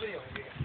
真有这个